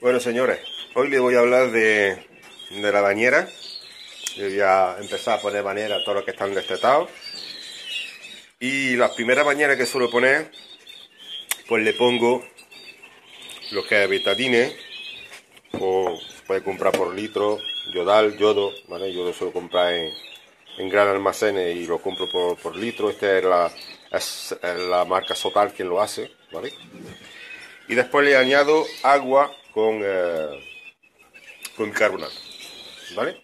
Bueno señores, hoy les voy a hablar de, la bañera. Yo voy a empezar a poner bañera a todos los que están destetados. Y las primeras bañeras que suelo poner, pues le pongo lo que es betadine, o puede comprar por litro, yodal, yodo, ¿vale? Yo lo suelo comprar en, en gran almacenes y lo compro por, litro. Esta es la, es la marca Sotal quien lo hace, ¿vale? Y después le añado agua con, eh, con ¿vale?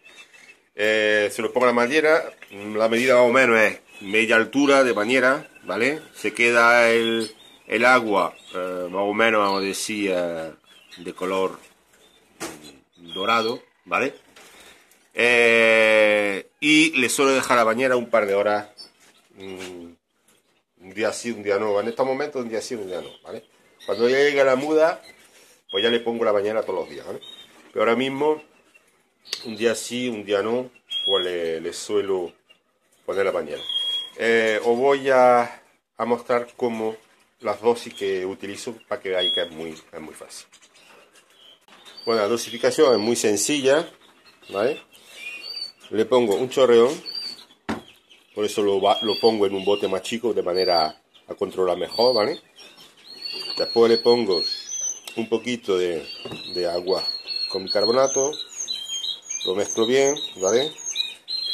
Eh, se lo pongo a la bañera, la medida más o menos es media altura de bañera, ¿vale? Se queda el, el agua eh, más o menos, vamos a decir, de color dorado, ¿vale? y le suelo dejar la bañera un par de horas, mm, un día sí, un día no. En estos momentos, un día sí, un día no, ¿vale? Cuando ya llegue la muda, pues ya le pongo la bañera todos los días, ¿vale? Pero ahora mismo, un día sí, un día no, pues le, suelo poner la bañera. Eh, os voy a, mostrar cómo las dosis que utilizo para que veáis que es muy, es muy fácil. Bueno, la dosificación es muy sencilla, ¿vale? Le pongo un chorreón, por eso lo, lo pongo en un bote más chico de manera a controlar mejor, ¿vale? Después le pongo un poquito de, agua con bicarbonato, lo mezclo bien, ¿vale?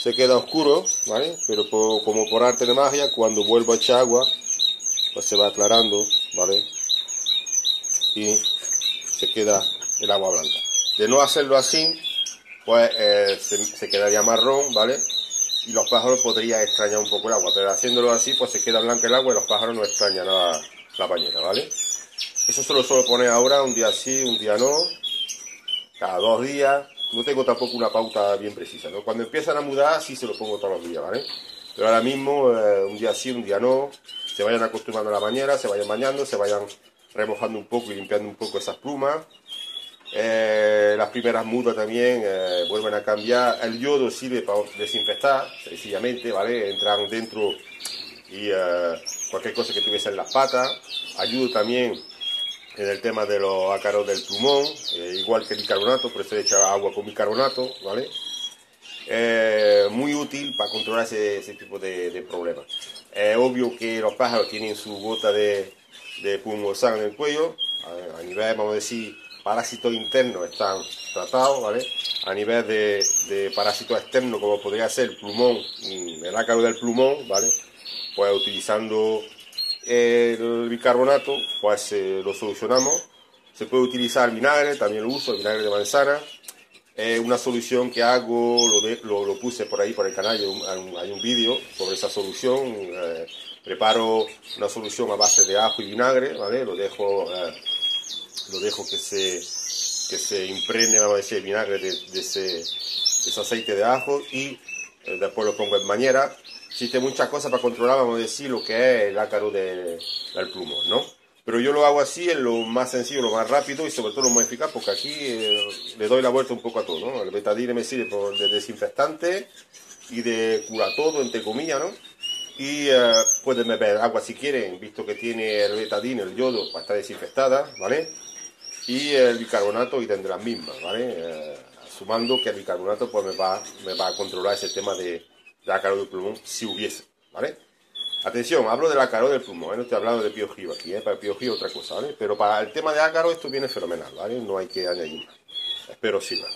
Se queda oscuro, ¿vale? Pero como por arte de magia, cuando vuelvo a echar agua, pues se va aclarando, ¿vale? Y se queda el agua blanca. De no hacerlo así, pues eh, se, quedaría marrón, ¿vale? Y los pájaros podrían extrañar un poco el agua, pero haciéndolo así, pues se queda blanca el agua y los pájaros no extrañan nada la bañera, ¿vale? Eso se lo suelo poner ahora, un día sí, un día no, cada dos días. No tengo tampoco una pauta bien precisa, ¿no? Cuando empiezan a mudar, sí se lo pongo todos los días, ¿vale? Pero ahora mismo, eh, un día sí, un día no, se vayan acostumbrando a la bañera, se vayan bañando, se vayan remojando un poco y limpiando un poco esas plumas. Eh, las primeras mudas también eh, vuelven a cambiar. El yodo sirve para desinfectar, sencillamente, ¿vale? Entran dentro y cualquier cosa que tuviese en las patas. Ayuda también en el tema de los ácaros del plumón, eh, igual que el bicarbonato, por eso he echado agua con bicarbonato, ¿vale? Eh, muy útil para controlar ese, tipo de, problemas. Es obvio que los pájaros tienen su gota de, de pulmosán en el cuello, a, nivel, vamos a decir, parásitos internos están tratados, ¿vale? A nivel de, parásitos externos, como podría ser el plumón, el ácaro del plumón, ¿vale? Pues utilizando el bicarbonato, pues eh, lo solucionamos. Se puede utilizar vinagre, también lo uso, vinagre de manzana. Es una solución que hago, lo, lo, puse por ahí por el canal, hay un, vídeo sobre esa solución. Eh, preparo una solución a base de ajo y vinagre, ¿vale? Lo dejo, eh, lo dejo que se, que se impregne, vamos a vinagre de, ese, de ese aceite de ajo y después lo pongo en bañera existe muchas cosas para controlar, vamos a decir, lo que es el ácaro del plumón, ¿no? Pero yo lo hago así, es lo más sencillo, lo más rápido y sobre todo lo más eficaz, porque aquí eh, le doy la vuelta un poco a todo, ¿no? El betadine me sirve de desinfectante y de cura todo, entre comillas, ¿no? Y eh, pueden beber agua si quieren, visto que tiene el betadine, el yodo, para estar desinfectada, ¿vale? Y el bicarbonato y tendrá las mismas, ¿vale? Eh, sumando que el bicarbonato pues me va, me va a controlar ese tema de, de ácaro del pulmón si hubiese, ¿vale? Atención, hablo del ácaro del pulmón, ¿eh? no estoy hablando de piojillo aquí, ¿eh? para piojillo otra cosa, ¿vale? Pero para el tema de ácaro esto viene fenomenal, ¿vale? No hay que añadir más. Espero sirva.